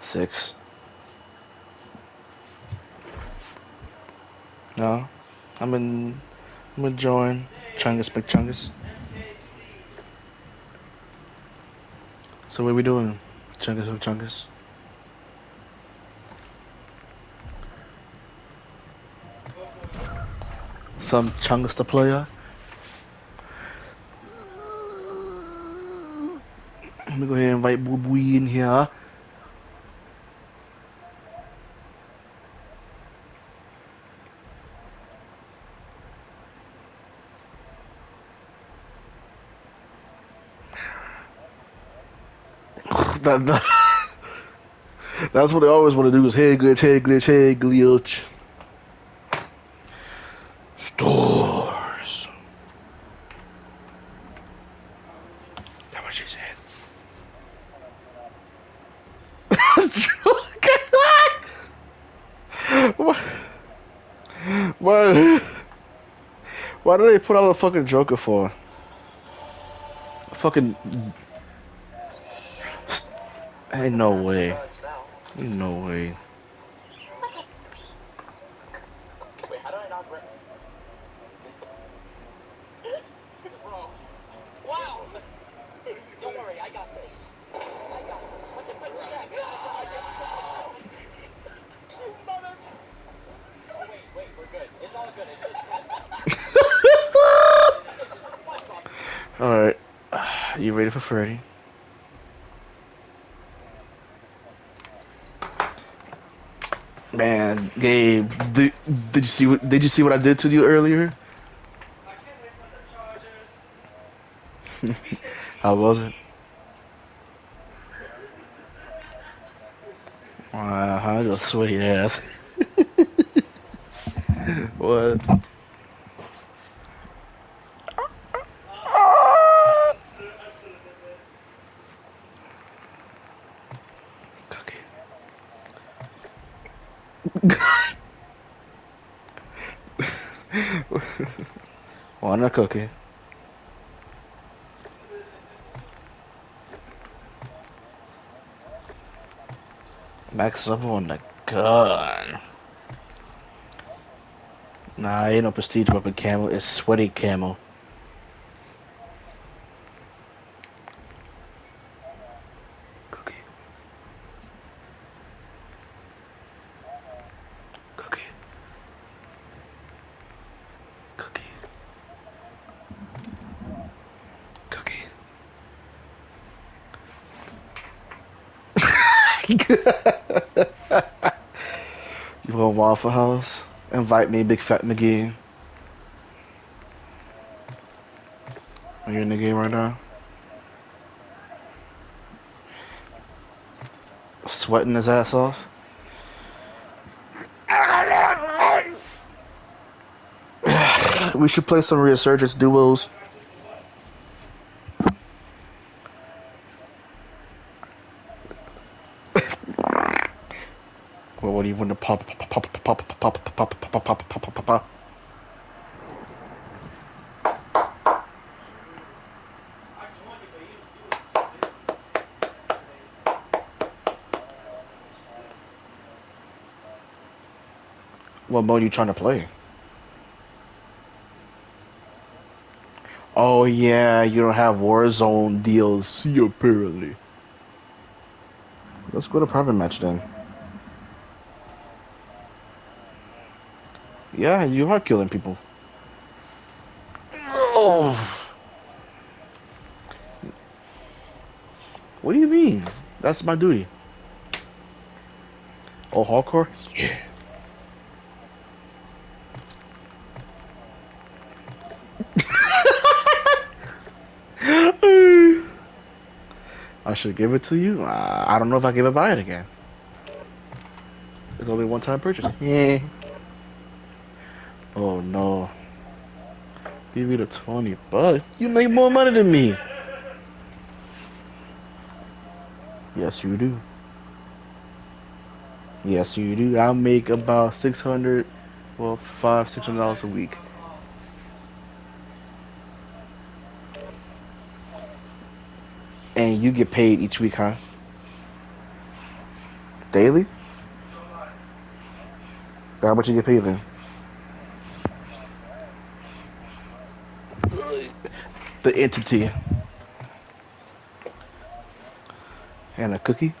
Six. No, I'm in. I'm enjoying Chungus McChungus. So what are we doing, Chungus McChungus? Some Chungus to player. Let me go ahead and invite Boo Boo in here. that, that, that's what they always want to do is head glitch, head glitch, head glitch. Stores. That's what she said. what? Why? Why do they put out a fucking Joker for? Fucking Ain't no way. Ain't no way. Wait, how do I not Bro. Wow! Don't worry, I got this. I got this. What the fuck was that? Mother... Oh, wait, wait, we're good. It's all good. It's Alright. You ready for Freddy? Man, Gabe, did, did you see what did you see what I did to you earlier? How was it? Uh huh, your sweaty ass. what? A cookie? Max level on the gun. Nah, ain't no prestige weapon camo, It's sweaty camo. you want Waffle House? Invite me, Big Fat McGee. Are you in the game right now? Sweating his ass off? we should play some Resurgence duos. when the pop pop pop pop pop pa pa. What mode you trying to play? Oh yeah, you don't have Warzone DLC apparently. Let's go to private match then. Yeah, you are killing people. Oh. What do you mean? That's my duty. Oh, hardcore? Yeah. I should give it to you. Uh, I don't know if I give it buy it again. It's only one time purchase. Yeah. Oh no. Give me the 20 bucks. You make more money than me. Yes, you do. Yes, you do. I make about six hundred, well, five six hundred dollars a week. And you get paid each week, huh? Daily? How much you get paid then? The entity. And a cookie?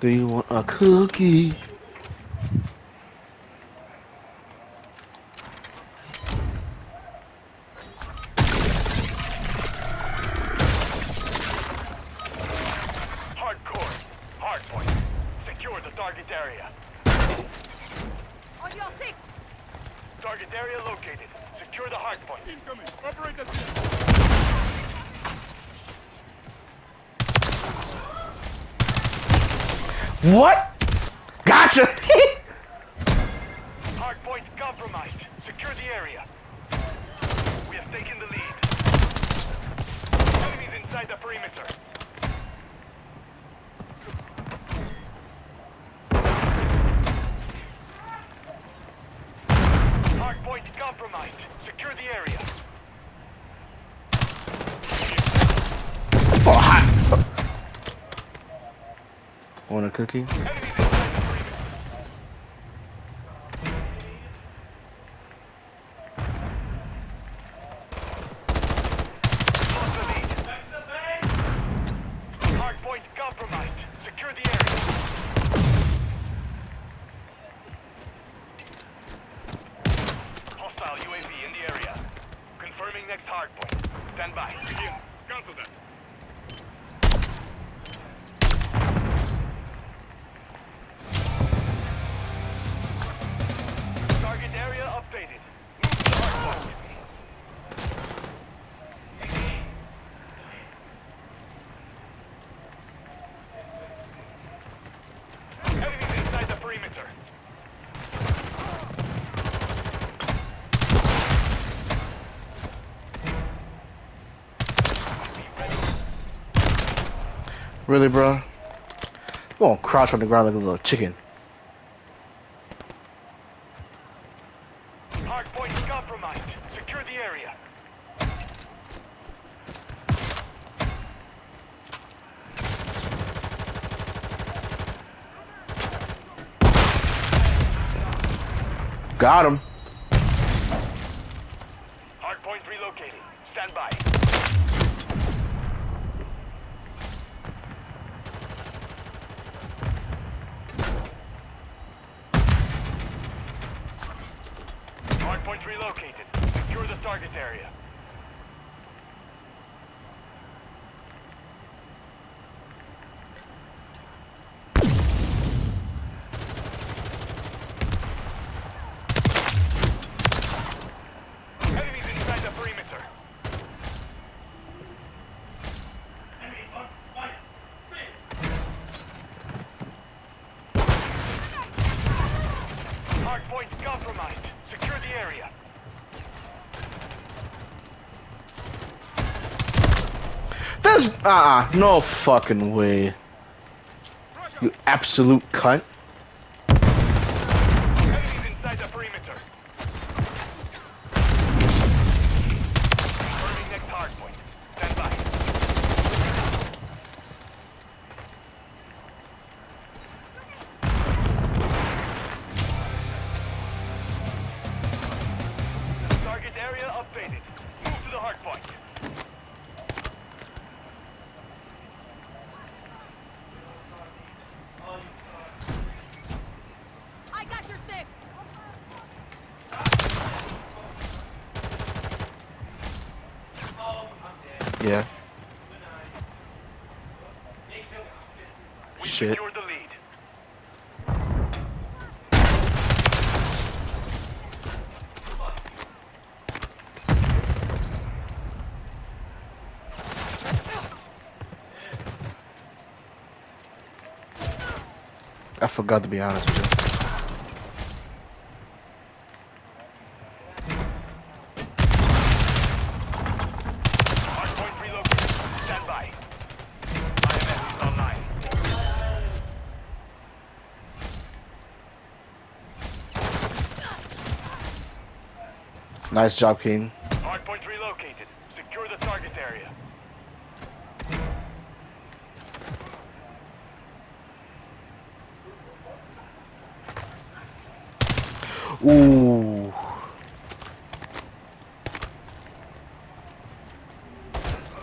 Do you want a cookie? Hardcore. Hardpoint. Secure the target area. On your six! Target area located. Secure the hardpoint. Incoming. Operators What? Gotcha! Hardpoint compromised. Secure the area. We have taken the lead. Enemies inside the perimeter. Hardpoint compromised. Secure the area. oh, hot. Want Really, bro? Won't crouch on the ground like a little chicken. Hardpoint compromised. Secure the area. Got him. Hardpoint relocating. Stand by. Hardpoint relocated. Secure the target area. Enemies inside the perimeter. Hardpoint compromised. Secure the area. Ah, uh, no fucking way. You absolute cunt. Yeah. We Shit. secured the lead. I forgot to be honest with you. Nice job, King. Hardpoint relocated. Secure the target area. Ooh.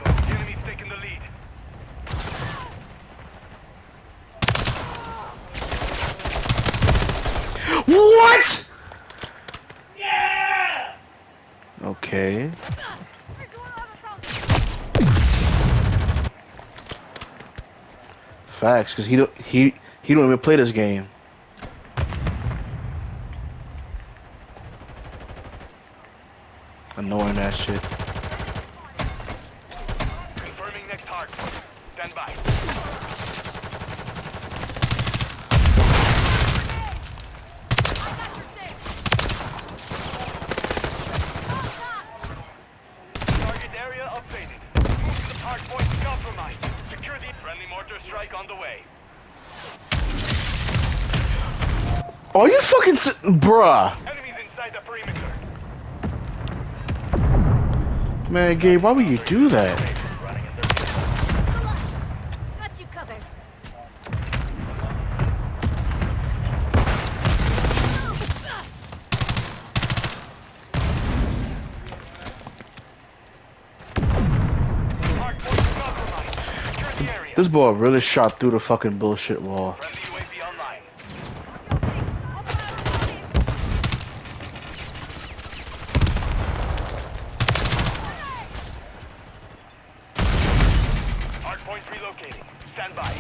The enemy's taking the lead. What? Yeah. Okay. Facts, cause he don't he he don't even play this game. Annoying that shit. Confirming next hardpoint. Stand by. I got your six. Stop, Target area updated. Moving the hardpoint compromised. Secure the friendly mortar strike on the way. Are you fucking s bruh? Enemies inside the perimeter. Man, Gabe, why would you do that? Running in their stop. Got you covered. hardpoint compromised. Secure the area. This boy really shot through the fucking bullshit wall. Friendly UAV online. On your six. Hostile reporting. Hardpoint relocating. Stand by.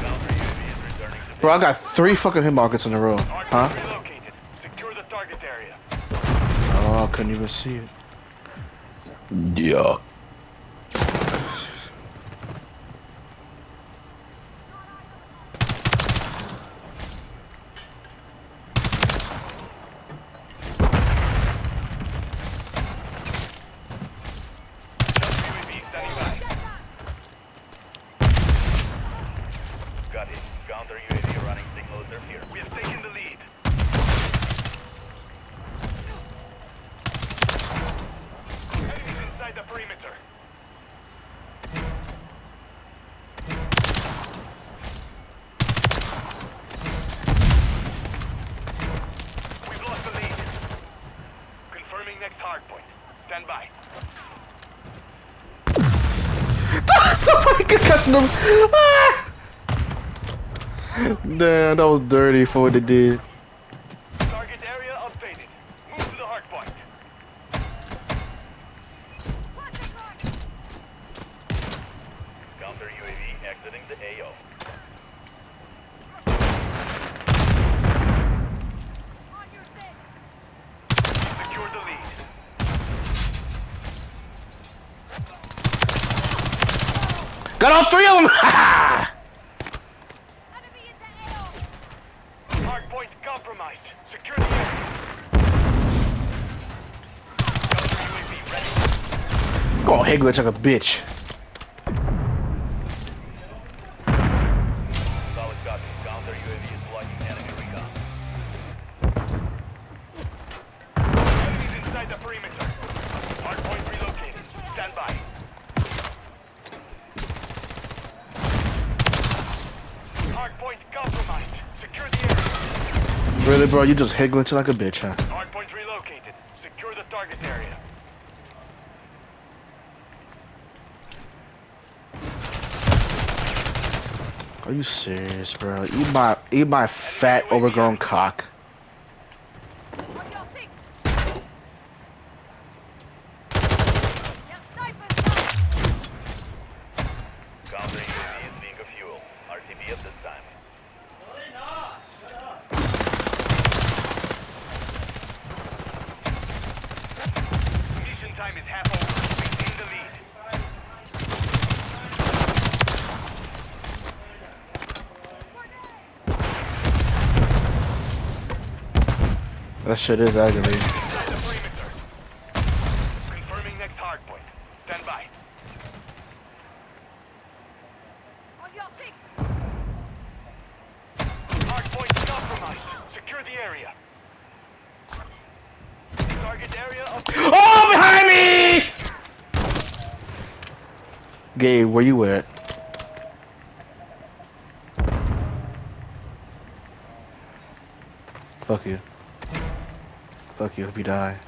Counter UAV is returning to Bro, I got three fucking hit markers in a row. Huh? relocated. Secure the target area. Oh, I couldn't even see it. Yeah. UAV standing by. Got it. Counter UAV running signal interfere. We have taken the lead. Enemies inside the perimeter. We've lost the lead. Confirming next hardpoint. Stand by. Ah! Damn, that was dirty for what they did. Target area updated. Move to the hardpoint. Counter UAV exiting the AO. On your six. Secure the lead. Got all three of them. Enemy in the AO. Hardpoint Really, bro? You just head glitching like a bitch, huh? Hardpoint relocated. Secure the target area. Are you serious, bro? Eat my, eat my fat, overgrown cock. That shit is ugly. Confirming next hard point. Stand by. On your six. Hard point compromised. Secure the area. Target area of Oh behind me! Gabe, where you at? Fuck you. Fuck you, hope you die.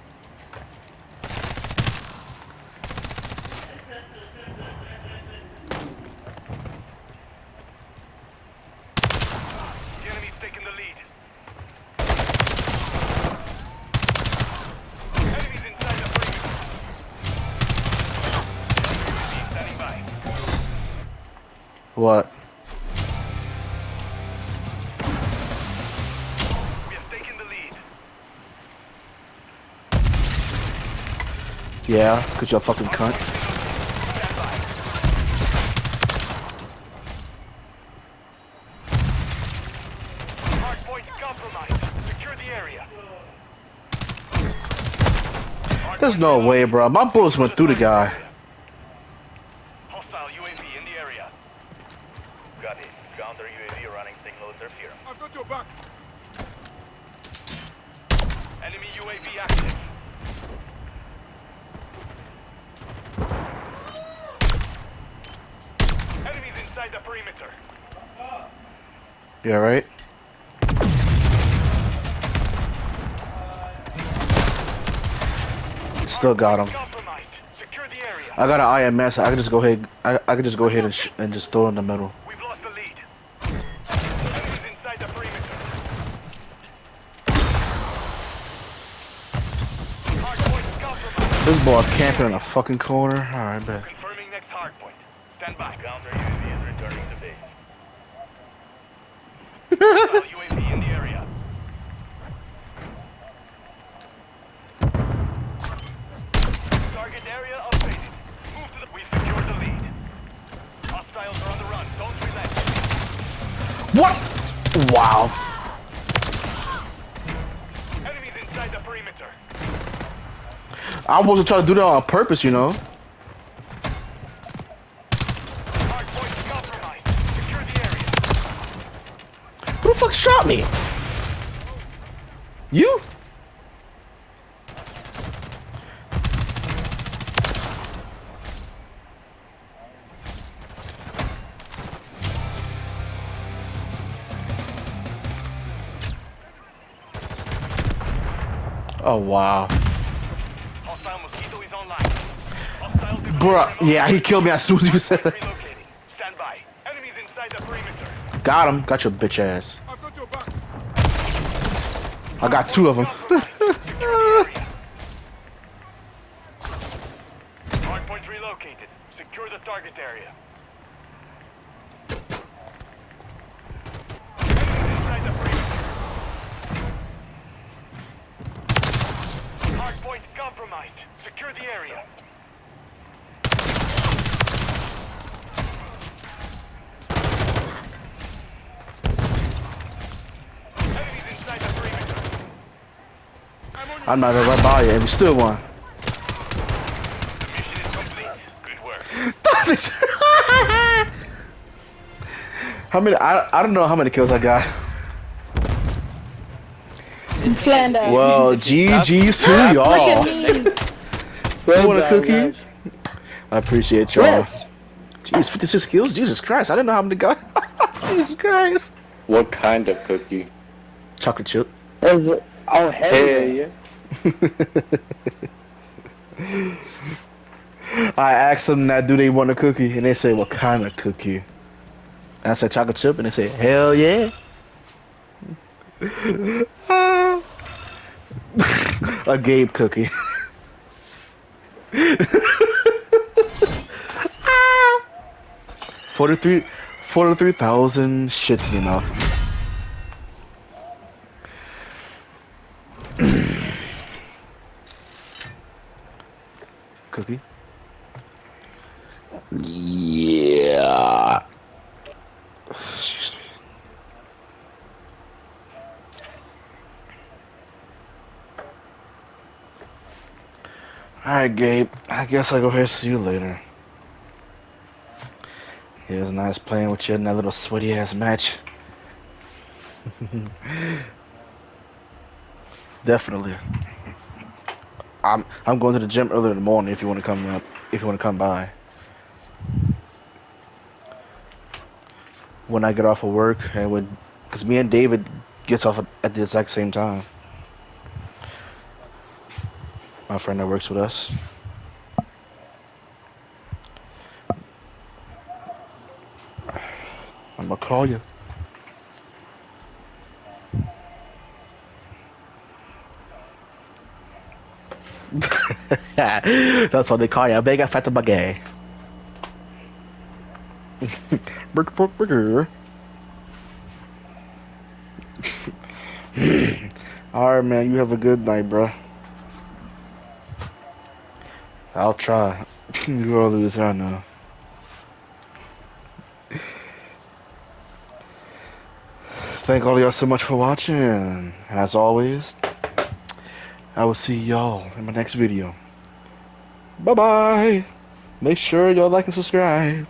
Yeah, cause you're a fucking cunt. Stand by. Hardpoint compromised. Secure the area. There's no way, bro. My bullets went through the guy. Still got him. Compromised. Secure the area. I got an IMS. I can just go ahead. I, I can just go ahead and, sh and just throw in the middle. We've lost the lead. Enemies inside the perimeter. Hardpoint compromised. This boy camping in a fucking corner. All right, bet. Confirming next hardpoint. Stand by. Counter UAV is returning to base. Hostile UAV in the area. Target area updated. Move to the. We've secured the lead. Hostiles are on the run. Don't relent. What? Wow. Enemies inside the perimeter. I wasn't trying to do that on purpose, you know. Hardpoint compromised. Secure the area. Who the fuck shot me? You? Oh wow. Bruh, yeah, he killed me as soon as you said that. Got him. Got your bitch ass. I got two of them. Hardpoint relocated. Secure the target area. Enemies inside the perimeter. Hardpoint compromised. Secure the area. Enemies inside the perimeter. I'm not run by you, and we still won. The mission is complete. Good work. how many? I, I don't know how many kills I got. Slander. Well, GG's to y'all. at me. You want a cookie? guys. I appreciate y'all. Yes. Jeez, 56 kills? Jesus Christ, I didn't know how many got. Jesus Christ. What kind of cookie? Chocolate chip. There's a- oh hell Hell yeah. yeah. I asked them that do they want a cookie, and they say what kind of cookie. And I said chocolate chip, and they say hell yeah. A Gabe cookie. Forty-three, forty-three thousand shits enough. Cookie. Yeah. Excuse me. Alright, Gabe. I guess I'll go ahead and see you later. It was nice playing with you in that little sweaty ass match. Definitely. I'm I'm going to the gym early in the morning. If you want to come up, if you want to come by. When I get off of work, and when, because me and David gets off at the exact same time. My friend that works with us. I'm gonna call you. That's what they call you. Big fat bagay. Burger, burger. Alright, man. You have a good night, bro. I'll try. you gonna lose her now. Thank all of y'all so much for watching. As always, I will see y'all in my next video. Bye bye. Make sure y'all like and subscribe.